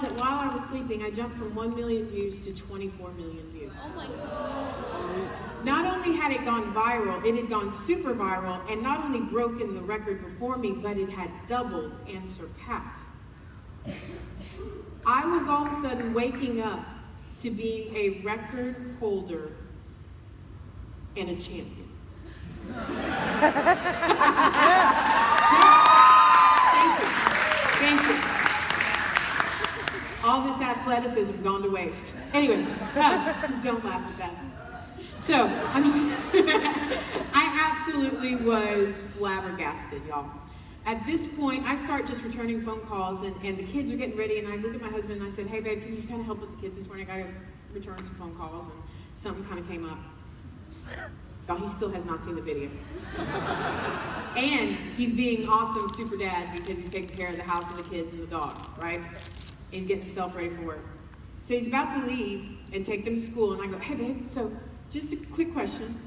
realized that while I was sleeping, I jumped from 1 million views to 24 million views. Oh my gosh. Not only had it gone viral, it had gone super viral, and not only broken the record before me, but it had doubled and surpassed. I was all of a sudden waking up to being a record holder and a champion. Thank you. Thank you. All this athleticism gone to waste. Anyways, uh, don't laugh at that. So, I'm just, I absolutely was flabbergasted, y'all. At this point, I start just returning phone calls, and, and the kids are getting ready, and I look at my husband and I said, hey, babe, can you kind of help with the kids this morning? I gotta return some phone calls, and something kind of came up. Y'all, he still has not seen the video. and he's being awesome super dad because he's taking care of the house and the kids and the dog, right? He's getting himself ready for work. So he's about to leave and take them to school, and I go, hey, babe, so just a quick question.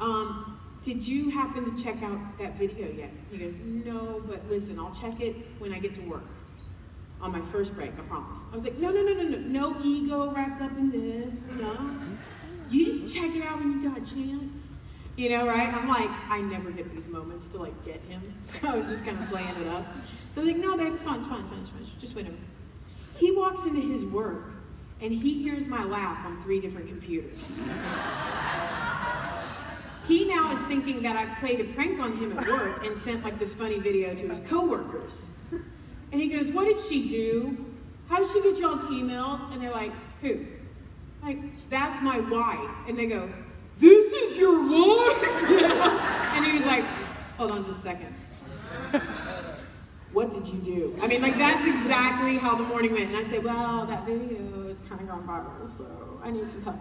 Um, did you happen to check out that video yet? He goes, no, but listen, I'll check it when I get to work. On my first break, I promise. I was like, no, no, no, no, no, no ego wrapped up in this, no. You just check it out when you got a chance. You know, right? I'm like, I never get these moments to like get him. So I was just kind of playing it up. So I'm like, no, babe, it's fine, it's fine, it's fine, just wait a minute. He walks into his work and he hears my laugh on three different computers. he now is thinking that I played a prank on him at work and sent like this funny video to his coworkers. And he goes, what did she do? How did she get y'all's emails? And they're like, who? Like, that's my wife. And they go, this is your wife? and he was like, hold on just a second. What did you do? I mean, like, that's exactly how the morning went. And I said, well, that video, it's kind of gone viral, so I need some help.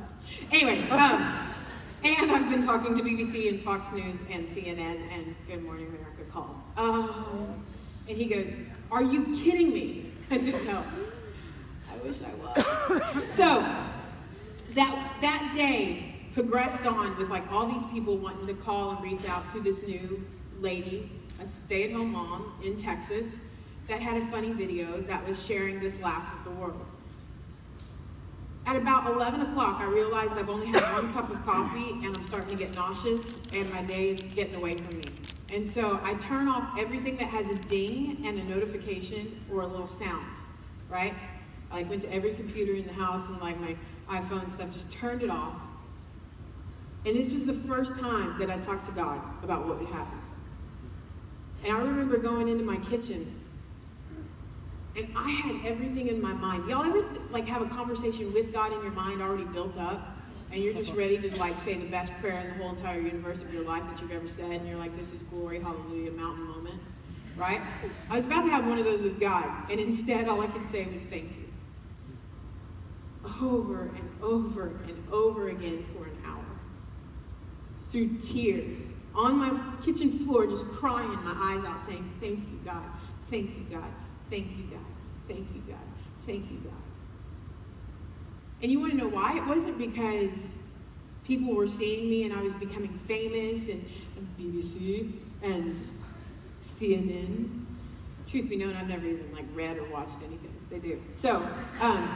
Anyways, um, and I've been talking to BBC and Fox News and CNN and Good Morning America called. Um, and he goes, are you kidding me? I said, no. I wish I was. so, that, that day progressed on with like all these people wanting to call and reach out to this new lady a stay-at-home mom in Texas that had a funny video that was sharing this laugh with the world. At about 11 o'clock, I realized I've only had one cup of coffee and I'm starting to get nauseous and my day is getting away from me. And so I turn off everything that has a ding and a notification or a little sound, right? I like went to every computer in the house and like my iPhone stuff, just turned it off. And this was the first time that I talked to God about what would happen. And I remember going into my kitchen and I had everything in my mind. Y'all ever like have a conversation with God in your mind already built up? And you're just ready to like say the best prayer in the whole entire universe of your life that you've ever said, and you're like, this is glory, hallelujah, mountain moment. Right? I was about to have one of those with God, and instead all I could say was thank you. Over and over and over again for an hour. Through tears on my kitchen floor, just crying my eyes out, saying, Thank you, God. Thank you, God. Thank you, God. Thank you, God. Thank you, God. And you want to know why? It wasn't because people were seeing me and I was becoming famous and, BBC and CNN. Truth be known, I've never even like read or watched anything. They do. So, um,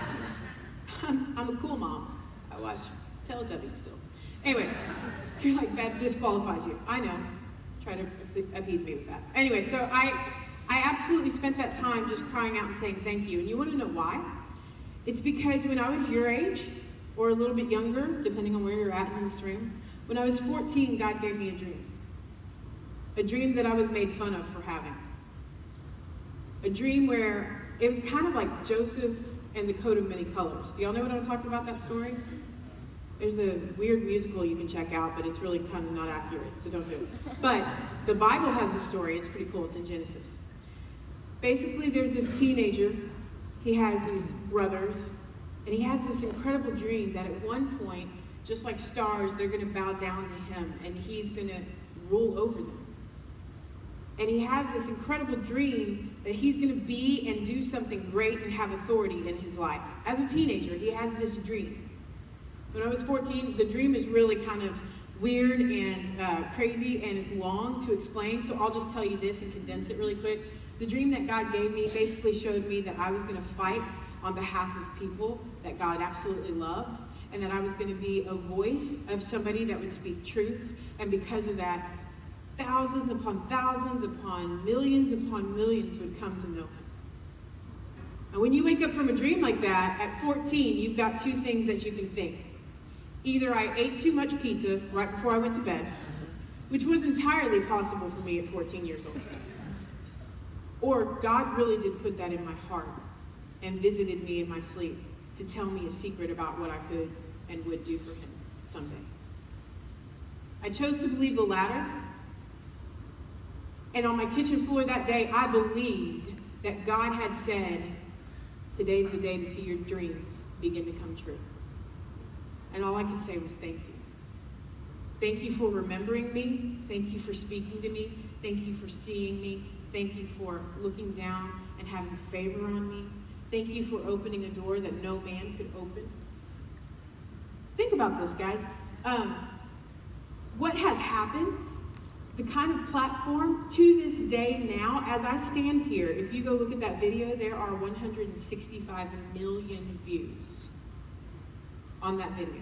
I'm, I'm a cool mom. I watch Teletubbies still. Anyways, you're like, that disqualifies you. I know. Try to appease me with that. Anyway, so I, I absolutely spent that time just crying out and saying thank you. And you want to know why? It's because when I was your age, or a little bit younger, depending on where you're at in this room, when I was 14, God gave me a dream. A dream that I was made fun of for having. A dream where it was kind of like Joseph and the coat of many colors. Do y'all know what I'm talking about, that story? There's a weird musical you can check out, but it's really kind of not accurate, so don't do it. But the Bible has the story. It's pretty cool. It's in Genesis. Basically, there's this teenager. He has these brothers, and he has this incredible dream that at one point, just like stars, they're going to bow down to him, and he's going to rule over them. And he has this incredible dream that he's going to be and do something great and have authority in his life. As a teenager, he has this dream. When I was 14, the dream is really kind of weird and uh, crazy and it's long to explain, so I'll just tell you this and condense it really quick. The dream that God gave me basically showed me that I was going to fight on behalf of people that God absolutely loved, and that I was going to be a voice of somebody that would speak truth. And because of that, thousands upon thousands upon millions upon millions would come to know him. And when you wake up from a dream like that, at 14, you've got two things that you can think. Either I ate too much pizza right before I went to bed, which was entirely possible for me at 14 years old. Or God really did put that in my heart and visited me in my sleep to tell me a secret about what I could and would do for him someday. I chose to believe the latter. And on my kitchen floor that day, I believed that God had said, Today's the day to see your dreams begin to come true. And all I could say was thank you. Thank you for remembering me. Thank you for speaking to me. Thank you for seeing me. Thank you for looking down and having favor on me. Thank you for opening a door that no man could open. Think about this, guys. Um, what has happened, the kind of platform to this day now, as I stand here, if you go look at that video, there are 165 million views on that video.